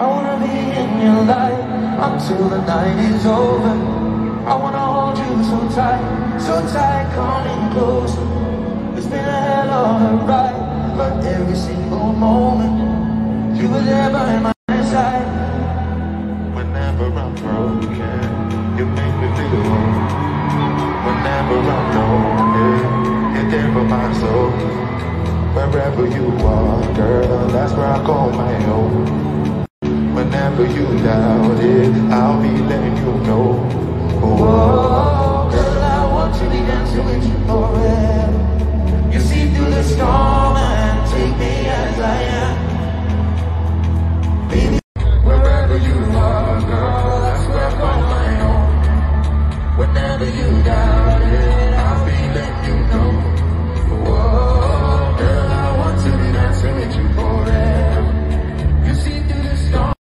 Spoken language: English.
I wanna be in your life until the night is over. I wanna hold you so tight, so tight, coming closer. It's been a hell of a ride, but every single moment you were there by my side. Whenever I'm broken, you make me feel whole. Whenever I'm lonely, you're there for my soul. Wherever you are, girl, that's where I call my home whenever you doubt it, I'll be letting you know. Oh, girl, I want to be dancing with you forever. You see through the storm and take me as I am. Baby, wherever you are, girl, that's where I find my own. Whenever you.